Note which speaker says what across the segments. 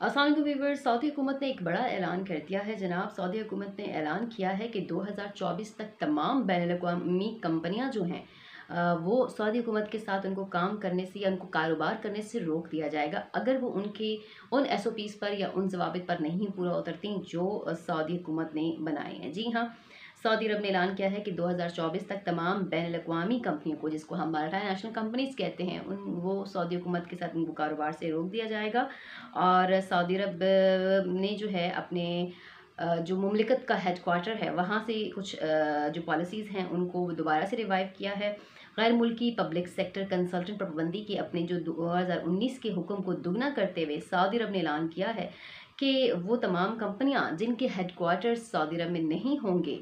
Speaker 1: असल Weaver Saudi हुकूमत ने एक बड़ा ऐलान कर दिया है। जनाब, सऊदी हुकूमत ने ऐलान किया है कि 2024 तक तमाम बैन अवी कंपनियाँ जो हैं वो सऊदी हुकूमत के साथ उनको काम करने से या उनको कारोबार करने से रोक दिया जाएगा। अगर वो उनके, उन एस ओ पीज़ पर या उन जवाब पर नहीं पूरा उतरती जो सऊदी हुकूमत ने बनाए हैं। जी हाँ सऊदी अरब ने ऐलान किया है कि 2024 तक तमाम बैन अवी कंपनियों को, जिसको हम नेशनल कंपनीज़ कहते हैं, उन, वो सऊदी हुकूमत के साथ उनको कारोबार से रोक दिया जाएगा। और सऊदी अरब ने जो है अपने जो ममलिकत का हेड क्वार्टर है, वहाँ से कुछ जो पॉलिसीज़ हैं, उनको दोबारा से रिवाइव किया है। गैर मुल्की पब्लिक सेक्टर कंसल्टेंट पाबंदी के अपने जो 2019 के हुक्म को दुगना करते हुए सऊदी अरब ने ऐलान किया है कि वो तमाम कंपनियाँ जिनके हेडकोार्टर्स सऊदी अरब में नहीं होंगे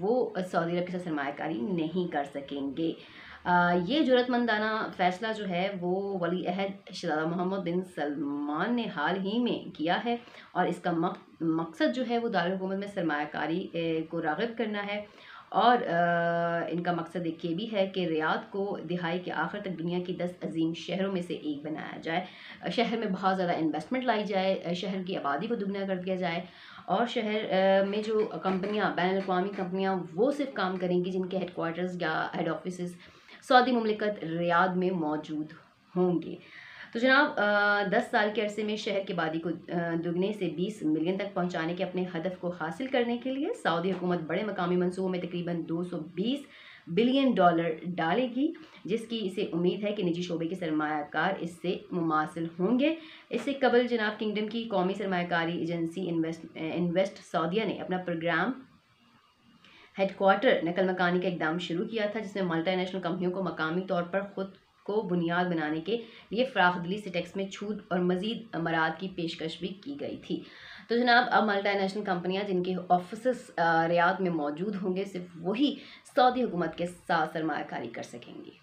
Speaker 1: वो सऊदी अरब के साथ सरमाकारी नहीं कर सकेंगे। ये ज़रूरतमंदाना फ़ैसला जो है वो वली अहद शहजादा मोहम्मद बिन सलमान ने हाल ही में किया है और इसका मक, मकसद जो है वो दारकूमत में सरमाकारी को रागब करना है। और आ, इनका मकसद एक ये भी है कि रियाद को दिहाई के आखिर तक दुनिया की दस अजीम शहरों में से एक बनाया जाए। शहर में बहुत ज़्यादा इन्वेस्टमेंट लाई जाए शहर की आबादी को दुगना कर दिया जाए और शहर में जो कंपनियाँ बैन अवी कंपनियाँ वो सिर्फ़ काम करेंगी जिनके हेडकोार्टर्स या हेड ऑफ़िस सऊदी ममलिकत रियाद में मौजूद होंगे। तो जनाब दस साल के अरसे में शहर की आबादी को दुगने से बीस मिलियन तक पहुँचाने के अपने हदफ को हासिल करने के लिए सऊदी हुकूमत बड़े मकामी मनसूबों में तकरीबन दो सौ बीस बिलियन डॉलर डालेगी, जिसकी इसे उम्मीद है कि निजी शोबे के सरमाकार इससे मुमासिल होंगे। इससे कबल जनाब, किंगडम की कौमी सरमाकारी एजेंसी इन्वेस्ट इन्वेस्ट सऊदिया ने अपना प्रोग्राम हेडक्वार्टर नकल मकानी का इकदाम शुरू किया था, जिसमें मल्टी नेशनल कंपनियों को मकामी तौर पर खुद को बुनियाद बनाने के लिए फ़राखदली से टैक्स में छूट और मज़ीद अमराद की पेशकश भी की गई थी। तो जनाब, अब मल्टी नेशनल कंपनियाँ जिनके ऑफ़िस रियाद में मौजूद होंगे, सिर्फ़ वही सऊदी हुकूमत के साथ सरमाकारी कर सकेंगी।